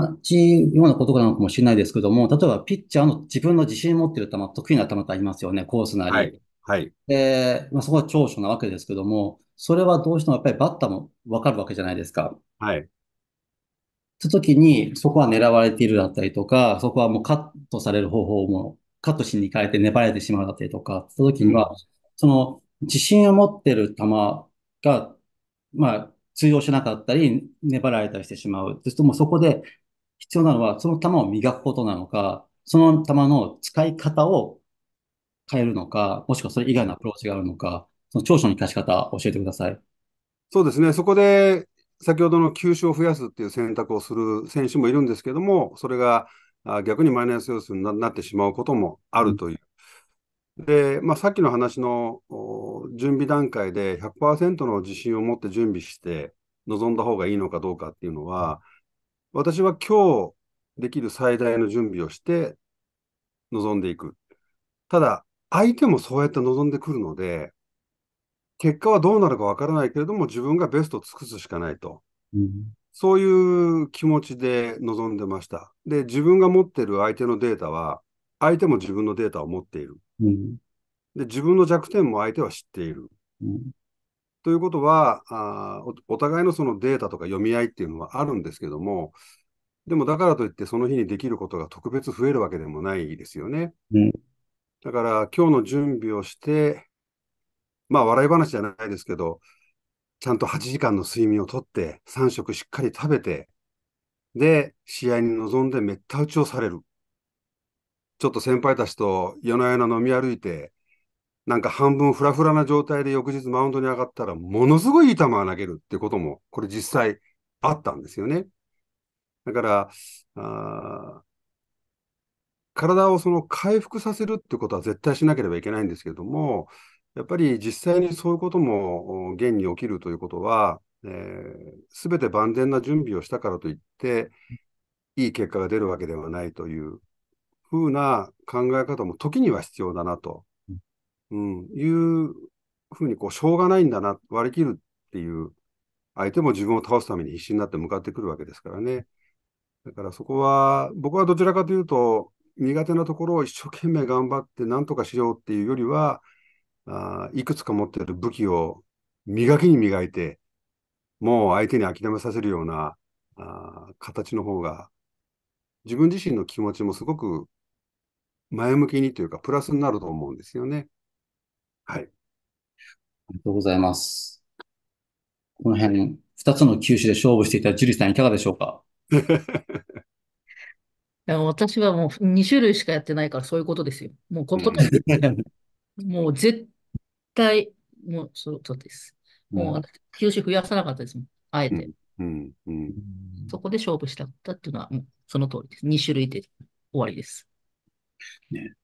同じようなことなのかもしれないですけども、例えばピッチャーの自分の自信を持っている球、得意な球ってありますよね、コースなり。はい。はい。で、まあ、そこは長所なわけですけども、それはどうしてもやっぱりバッターもわかるわけじゃないですか。はい。って時に、そこは狙われているだったりとか、そこはもうカットされる方法もカットしに変えて粘られてしまうだったりとか、って時には、うん。その自信を持っている球が、まあ、通用しなかったり、粘られたりしてしまう。ですともそこで必要なのは、その球を磨くことなのか、その球の使い方を変えるのか、もしくはそれ以外のアプローチがあるのか、その長所の活かし方教えてください。そうですね。そこで、先ほどの球種を増やすっていう選択をする選手もいるんですけども、それが逆にマイナス要素になってしまうこともあるという。で、まあ、さっきの話の準備段階で100%の自信を持って準備して臨んだ方がいいのかどうかっていうのは、私は今日できる最大の準備をして臨んでいく。ただ、相手もそうやって臨んでくるので、結果はどうなるかわからないけれども、自分がベストを尽くすしかないと。うんそういう気持ちで臨んでました。で、自分が持っている相手のデータは、相手も自分のデータを持っている。うんで、自分の弱点も相手は知っている。うんということは、あお、お互いのそのデータとか読み合いっていうのはあるんですけども、でもだからといってその日にできることが特別増えるわけでもないですよね。うんだから今日の準備をして、まあ笑い話じゃないですけど、ちゃんと8時間の睡眠をとって、3食しっかり食べて、で、試合に臨んでめった打ちをされる。ちょっと先輩たちと夜な夜な飲み歩いて、なんか半分フラフラな状態で翌日マウンドに上がったら、ものすごいいい球を投げるってことも、これ実際あったんですよね。だから、体をその回復させるってことは絶対しなければいけないんですけれども、やっぱり実際にそういうことも現に起きるということは、す、えー、べ、て万全な準備をしたからといって、いい結果が出るわけではないというふうな考え方も時には必要だなと、うん、いうふうにこう、しょうがないんだな、割り切るっていう、相手も自分を倒すために必死になって向かってくるわけですからね。だからそこは、僕はどちらかというと、苦手なところを一生懸命頑張って何とかしようっていうよりは、あいくつか持っている武器を磨きに磨いて、もう相手に諦めさせるようなあ形の方が、自分自身の気持ちもすごく前向きにというか、プラスになると思うんですよね。はい。ありがとうございます。この辺、二つの球種で勝負していたジュリさんいかがでしょうか？いや私はもう2種類しかやってないからそういうことですよ。もうこ答え、もう絶対、もうそうです。もううん私球種増やさなかったですもん。あえて。うん、うん、うん。そこで勝負したかったっていうのは、もうその通りです。2種類で終わりです。ね